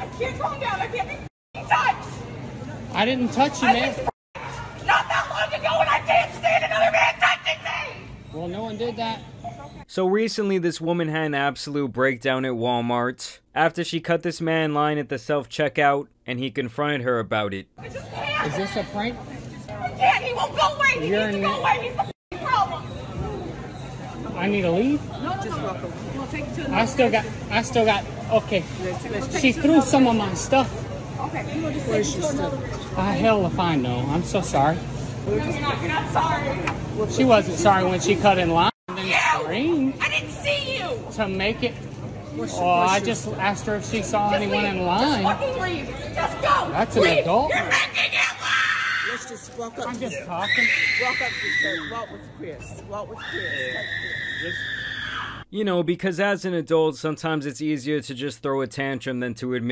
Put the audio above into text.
I can't calm down. I can't be touched. I didn't touch you, I man. not that long ago, and I can't stand another man touching me. Well, no one did that. So recently, this woman had an absolute breakdown at Walmart after she cut this man in line at the self checkout and he confronted her about it. I just can't. Is this a prank? I can't. He won't go away. He You're needs to go away. He's the problem. I need to leave. No, Just welcome. We'll take you to I still got. I still got. Okay. Let's, let's She threw some of my stuff. Okay, we're gonna just take you to another. I hell if I know. I'm so sorry. No, you're not. You're not sorry. She wasn't sorry when she cut in line and then You. screamed I didn't see you. to make it. Oh, I just asked her if she saw Just anyone leave. in line. Just fucking leave. Just go. That's an Leave. adult. You're making it loud. Let's just walk up I'm to just you. talking. Walk up to you, sir. Walk with Chris. Walk with Chris. Touch Chris. You know, because as an adult, sometimes it's easier to just throw a tantrum than to admit